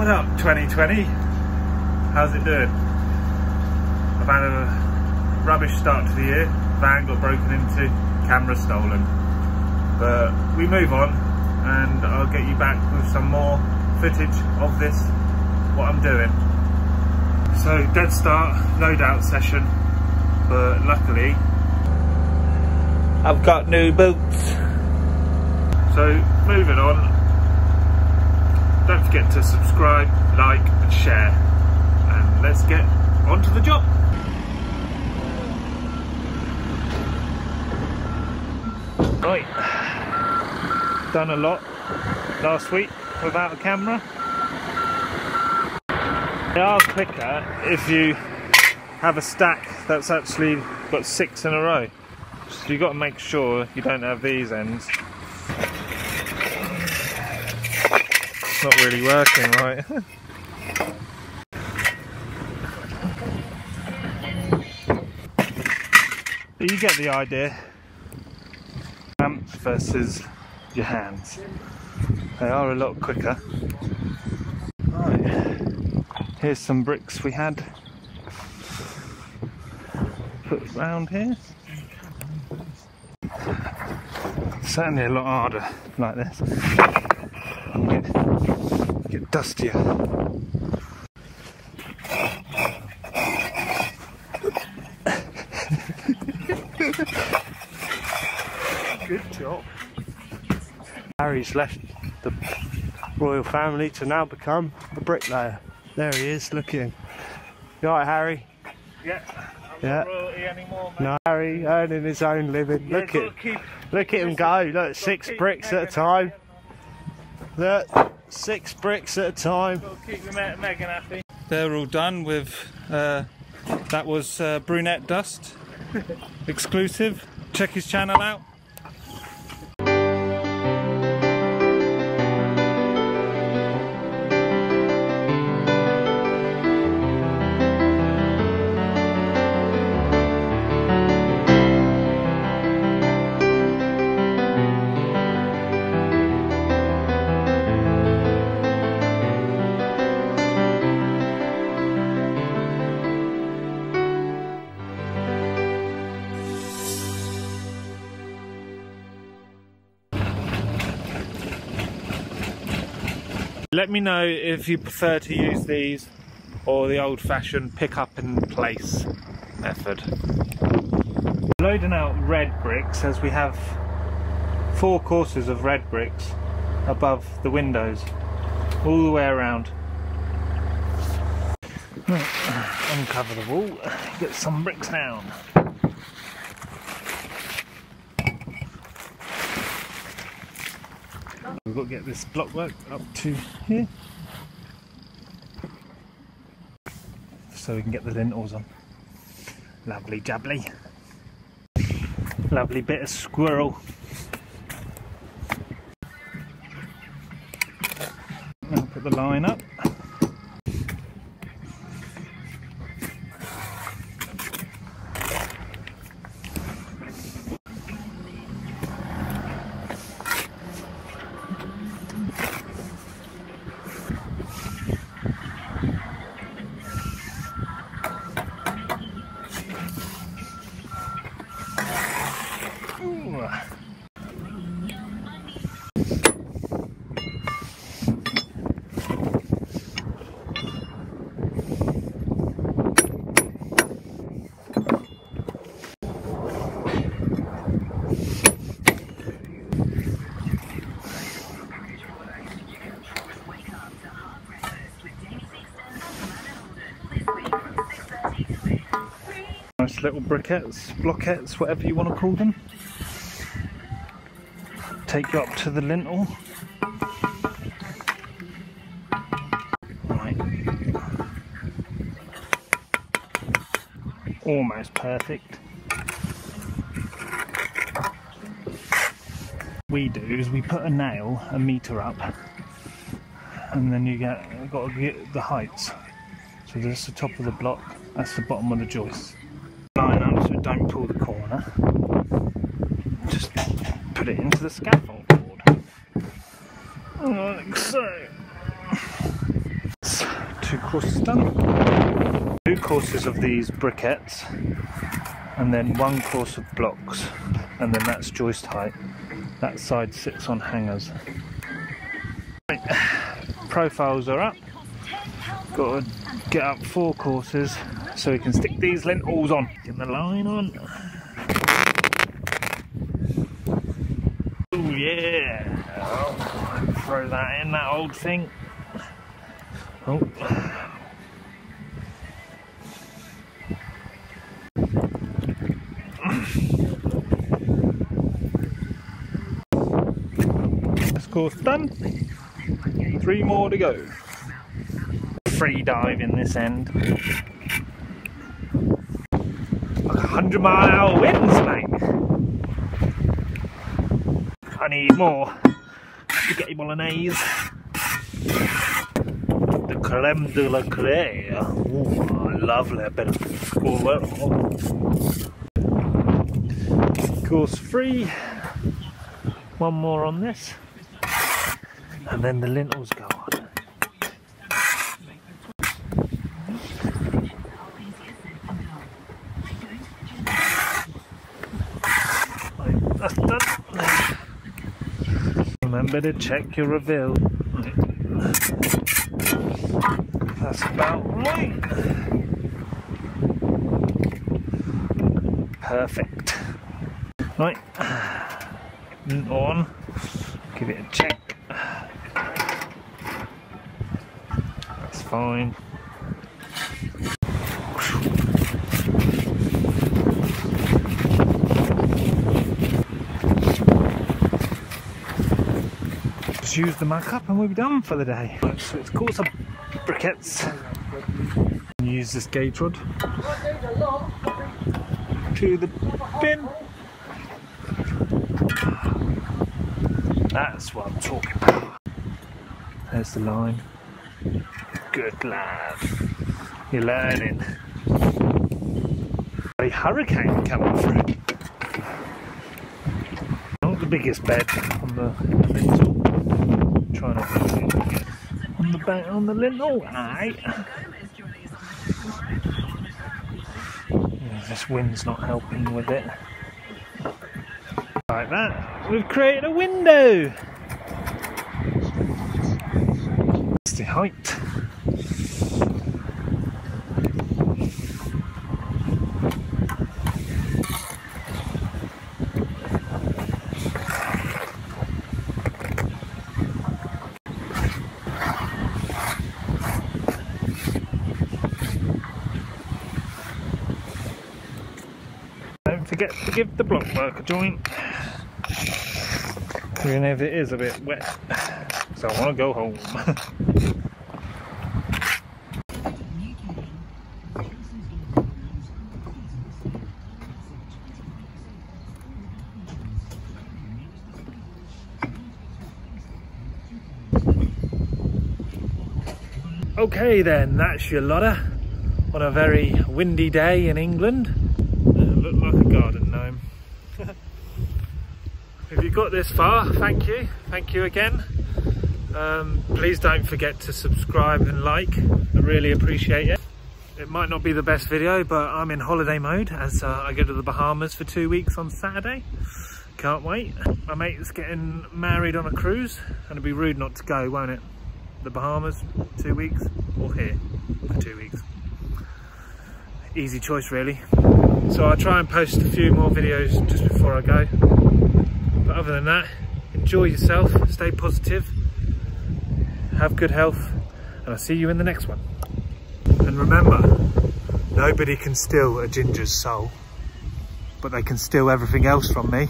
What up 2020? How's it doing? I've had a rubbish start to the year. Van got broken into, camera stolen. But we move on and I'll get you back with some more footage of this, what I'm doing. So dead start, loadout session, but luckily I've got new boots. So moving on, don't forget to subscribe, like and share. And let's get on to the job. Right, done a lot last week without a camera. They are quicker if you have a stack that's actually got six in a row. So you've got to make sure you don't have these ends. It's not really working right. but you get the idea. Clamps versus your hands. They are a lot quicker. Right. Here's some bricks we had put around here. Certainly a lot harder like this. Get, get dustier. Good job. Harry's left the royal family to now become a bricklayer. There he is, looking. You alright, Harry? Yeah. I'm Yeah. anymore. No, Harry earning his own living. Yeah, look at keep- look at him go. Look, six bricks at a time. Look, six bricks at a time. Gotta keep the Meghan happy. They're all done with. Uh, that was uh, brunette dust, exclusive. Check his channel out. Let me know if you prefer to use these or the old fashioned pick up and place method. Loading out red bricks as we have four courses of red bricks above the windows all the way around. Uncover the wall, get some bricks down. We've got to get this blockwork up to here so we can get the lintels on. Lovely jubbly. Lovely bit of squirrel. Now put the line up. Nice little briquettes, blockets, whatever you want to call them. Take you up to the lintel. Right. Almost perfect. We do is we put a nail a meter up, and then you get got to get the heights. So this is the top of the block. That's the bottom of the joist. Line up so don't pull the corner. Put it into the scaffold oh, board. Like so. two courses done. Two courses of these briquettes and then one course of blocks and then that's joist height. That side sits on hangers. Right. Profiles are up. Got to get up four courses so we can stick these lintels on. Get the line on. Yeah! Oh, throw that in, that old thing. Oh. This course done. Three more to go. Free dive in this end. Like a hundred mile hour winds, mate. I need more spaghetti bolognese. The creme de la creme. Ooh, lovely. Better score that. Course free. One more on this. And then the lintels go on. Right, that's done. To check your reveal. That's about right. Perfect. Right, on. Give it a check. That's fine. Use the mark up and we'll be done for the day. So it's caught some briquettes. Use this gauge rod to the bin. That's what I'm talking about. There's the line. Good lad. You're learning. A hurricane coming through. Not the biggest bed on the. Trying to get on the back on the lintel. Oh, Aye. Yeah, this wind's not helping with it. Like that, we've created a window. It's the height. Don't forget to give the block work a joint. Even if it is a bit wet. So I want to go home. okay then, that's your Lotta on a very windy day in England. Uh, look like a garden gnome. If you got this far, thank you. Thank you again. Um, please don't forget to subscribe and like. I really appreciate it. It might not be the best video, but I'm in holiday mode as uh, I go to the Bahamas for two weeks on Saturday. Can't wait. My mate's getting married on a cruise and it'd be rude not to go, won't it? The Bahamas, two weeks, or here for two weeks. Easy choice really. So I'll try and post a few more videos just before I go. But other than that, enjoy yourself, stay positive, have good health, and I'll see you in the next one. And remember, nobody can steal a ginger's soul, but they can steal everything else from me.